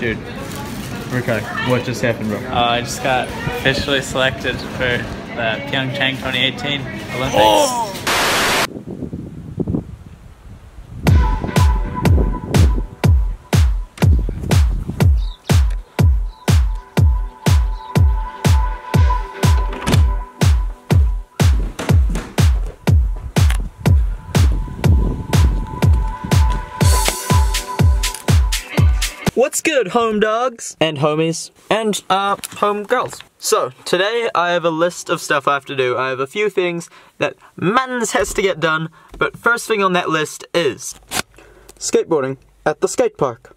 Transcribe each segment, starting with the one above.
Dude, okay, what just happened, bro? Uh, I just got officially selected for the Pyeongchang 2018 Olympics. Oh! What's good, home dogs? And homies. And, uh, home girls. So, today I have a list of stuff I have to do. I have a few things that mans has to get done, but first thing on that list is skateboarding at the skate park.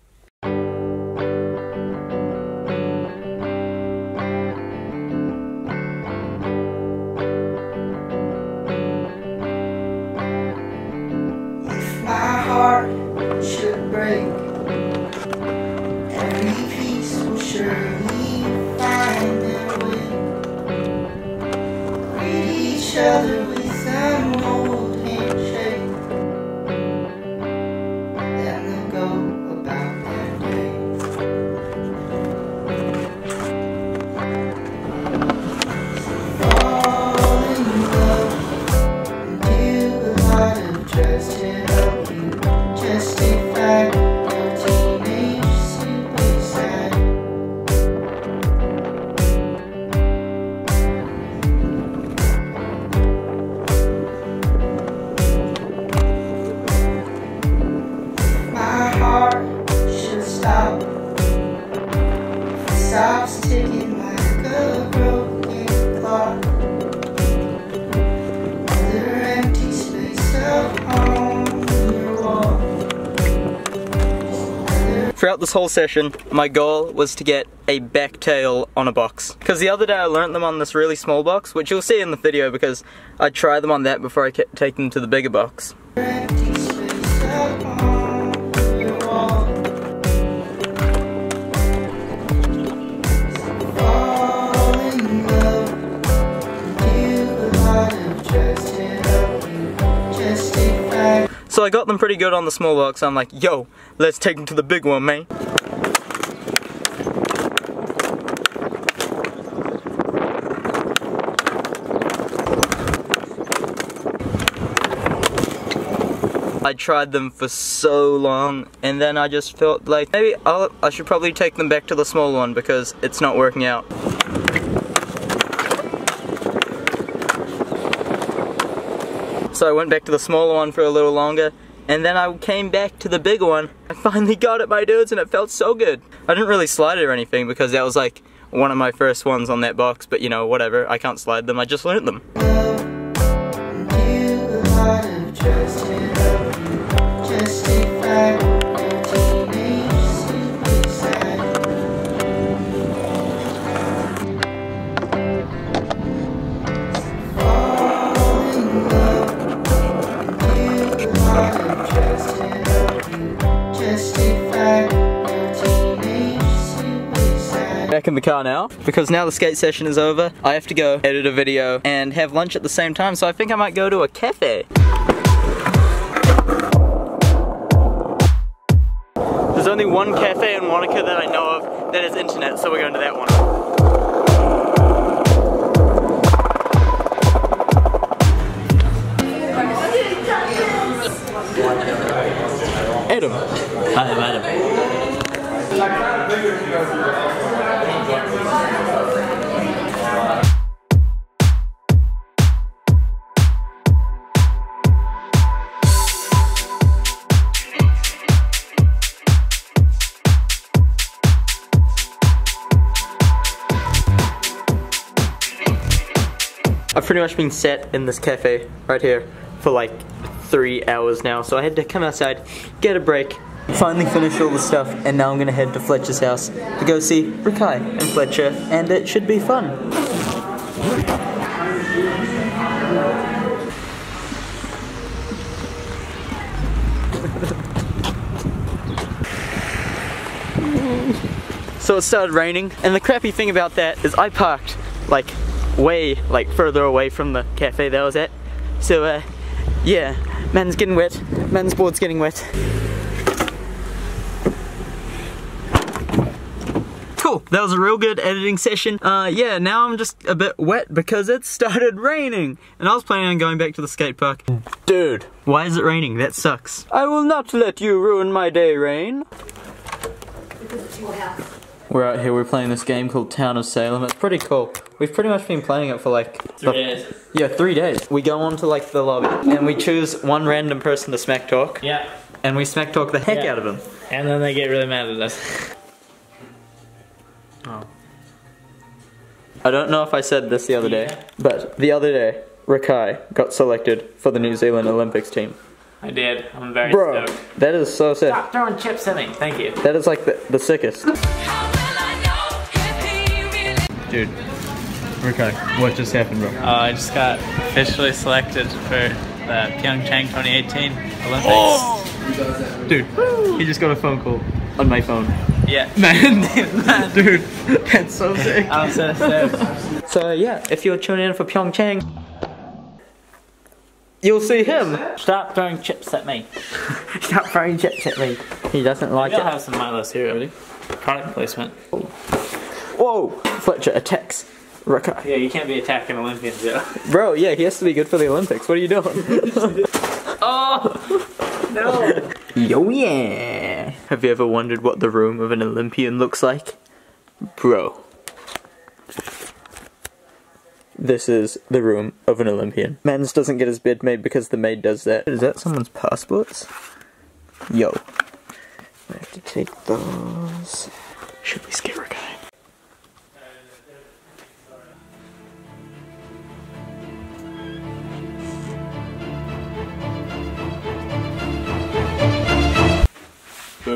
Each other with an old stops ticking like a broken clock. Another empty space up on your wall. Throughout this whole session, my goal was to get a back tail on a box. Because the other day I learnt them on this really small box, which you'll see in the video because I tried them on that before I kept taking them to the bigger box. I got them pretty good on the small box. I'm like, yo, let's take them to the big one, man. I tried them for so long, and then I just felt like maybe I'll, I should probably take them back to the small one because it's not working out. So I went back to the smaller one for a little longer, and then I came back to the bigger one. I finally got it, my dudes, and it felt so good. I didn't really slide it or anything because that was like one of my first ones on that box, but you know, whatever. I can't slide them, I just learned them. Car now, because now the skate session is over, I have to go edit a video and have lunch at the same time, so I think I might go to a cafe. There's only one cafe in Wanaka that I know of that has internet, so we're going to that one. Adam. Hi, I'm Adam. I've pretty much been set in this cafe right here for like three hours now, so I had to come outside, get a break, finally finish all the stuff, and now I'm gonna head to Fletcher's house to go see Rakai and Fletcher, and it should be fun. So it started raining, and the crappy thing about that is I parked like way like further away from the cafe that I was at. So uh, yeah, man's getting wet, man's board's getting wet. Cool. That was a real good editing session. Uh, yeah, now I'm just a bit wet because it started raining. And I was planning on going back to the skate park. Dude, why is it raining? That sucks. I will not let you ruin my day, Rain. Because you have We're out here, we're playing this game called Town of Salem. It's pretty cool. We've pretty much been playing it for like Three the- days. Yeah, three days. We go on to like the lobby and we choose one random person to smack talk Yeah. and we smack talk the heck Yeah. out of them. And then they get really mad at us. I don't know if I said this the other day, but the other day, Rakai got selected for the New Zealand Olympics team. I did. I'm very Bro, stoked. that is so sick. Stop throwing chips at me. Thank you. That is like the, the sickest. Dude. Okay, what just happened, bro? Uh, I just got officially selected for the Pyeongchang 2018 Olympics. Oh! Dude, he just got a phone call on my phone. Yeah. Man, dude, that's so sick. I'm so stoked. So yeah, if you're tuning in for Pyeongchang, you'll see him. Stop throwing chips at me. Stop throwing chips at me. He doesn't like it. have some Milo's here, cereal. Product placement. Whoa! Fletcher attacks Rakai. Yeah, you can't be attacking Olympians, though. Bro, yeah, he has to be good for the Olympics. What are you doing? oh! No! Yo yeah! Have you ever wondered what the room of an Olympian looks like? Bro. This is the room of an Olympian. Mans doesn't get his bed made because the maid does that. Is that someone's passports? Yo. I have to take those. Should we scare a guy?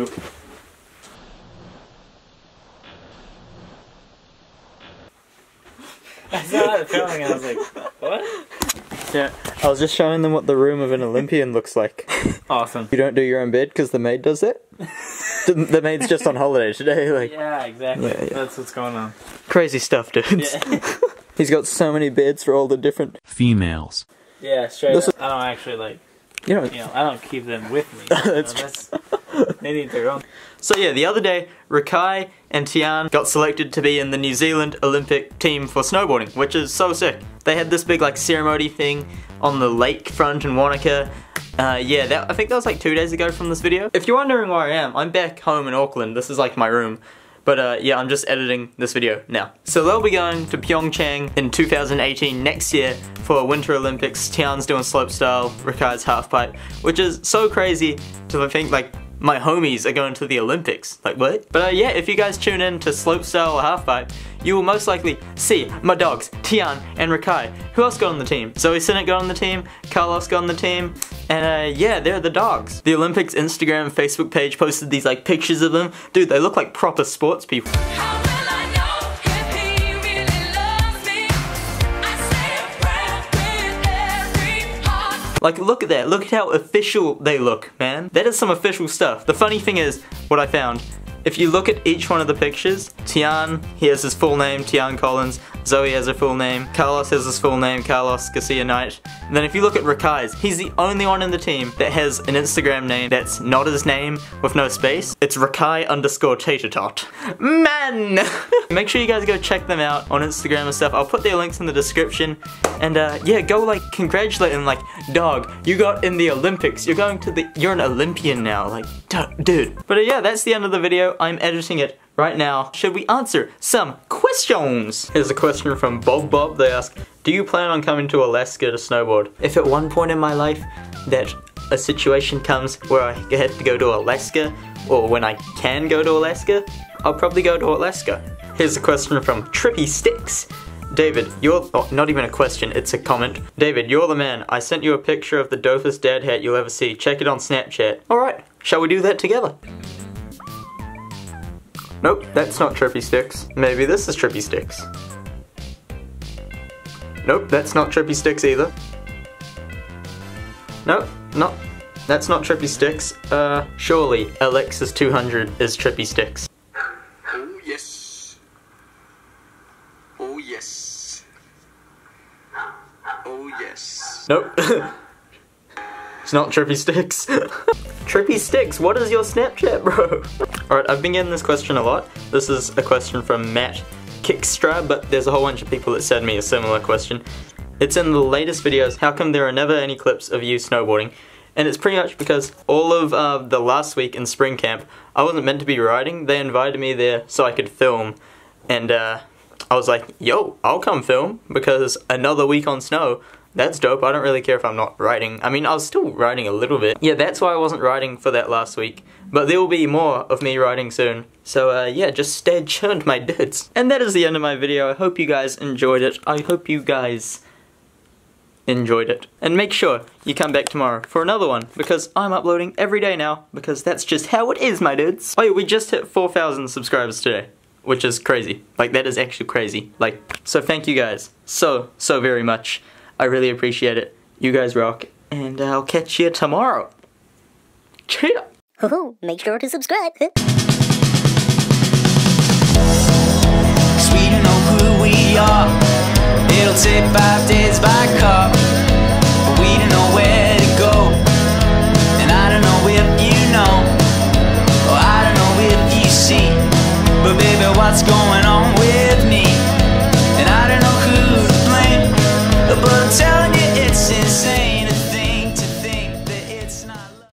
Boop. I saw that filming and I was like, what? Yeah, I was just showing them what the room of an Olympian looks like. Awesome. You don't do your own bed because the maid does it? the, the maid's just on holiday today, like, Yeah, exactly. Yeah, yeah. That's what's going on. crazy stuff, dudes. Yeah, He's got so many beds for all the different. females. yeah straight This up. I don't actually like, You know, you know, I don't keep them with me. That's You know, that's- they need their own. So yeah, the other day, Rakai and Tiarn got selected to be in the New Zealand Olympic team for snowboarding, which is so sick. They had this big like ceremony thing on the lakefront in Wanaka. Uh, yeah, that, I think that was like two days ago from this video. If you're wondering where I am, I'm back home in Auckland. This is like my room. But uh, yeah, I'm just editing this video now. So they'll be going to Pyeongchang in 2018 next year for Winter Olympics. Tiarn's doing slopestyle, Rakai's halfpipe, which is so crazy to think like my homies are going to the Olympics. Like what? But uh, yeah, if you guys tune in to slopestyle halfpipe, you will most likely see my dogs, Tiarn and Rakai. Who else got on the team? Zoi Synnott got on the team, Carlos got on the team, and uh, yeah, they're the dogs. The Olympics Instagram Facebook page posted these like pictures of them. Dude, they look like proper sports people. Like, look at that. Look at how official they look, man. That is some official stuff. The funny thing is, what I found, if you look at each one of the pictures, Tiarn, he has his full name, Tiarn Collins. Zoi has her full name. Carlos has his full name, Carlos Garcia Knight. And then if you look at Rakai's, he's the only one in the team that has an Instagram name that's not his name with no space. It's Rakai underscore tater tot. Man! Make sure you guys go check them out on Instagram and stuff. I'll put their links in the description. And uh, yeah, go like congratulate them like, dog, you got in the Olympics. You're going to the, you're an Olympian now. Like, dude. But uh, yeah, that's the end of the video. I'm editing it right now. Should we answer some questions? Here's a question from Bob Bob. They ask, do you plan on coming to Alaska to snowboard? If at one point in my life that a situation comes where I have to go to Alaska, or when I can go to Alaska, I'll probably go to Alaska. Here's a question from Trippy Sticks. David, you're oh, not even a question, it's a comment. David, you're the man. I sent you a picture of the dopest dad hat you'll ever see. Check it on Snapchat. Alright, shall we do that together? Nope, that's not Trippy Sticks. Maybe this is Trippy Sticks. Nope, that's not Trippy Sticks either. Nope, not. That's not Trippy Sticks. Uh, surely Alexis 200 is Trippy Sticks. Oh yes. Oh yes. Oh yes. Nope. It's not Trippy Sticks. Trippy Sticks, what is your Snapchat, bro? Alright, I've been getting this question a lot. This is a question from Matt Kickstra, but there's a whole bunch of people that sent me a similar question. It's in the latest videos, how come there are never any clips of you snowboarding? And it's pretty much because all of uh, the last week in spring camp, I wasn't meant to be riding. They invited me there so I could film. And uh, I was like, yo, I'll come film because another week on snow. That's dope. I don't really care if I'm not riding. I mean, I was still riding a little bit. Yeah, that's why I wasn't riding for that last week. But there will be more of me riding soon. So uh, yeah, just stay tuned, my dudes. And that is the end of my video. I hope you guys enjoyed it. I hope you guys enjoyed it. And make sure you come back tomorrow for another one because I'm uploading every day now because that's just how it is, my dudes. Oh yeah, we just hit 4,000 subscribers today, which is crazy. Like, that is actually crazy. Like, so thank you guys so, so very much. I really appreciate it. You guys rock, and I'll catch you tomorrow. Cheer! Make sure to subscribe. Who we are. It'll take five days by car.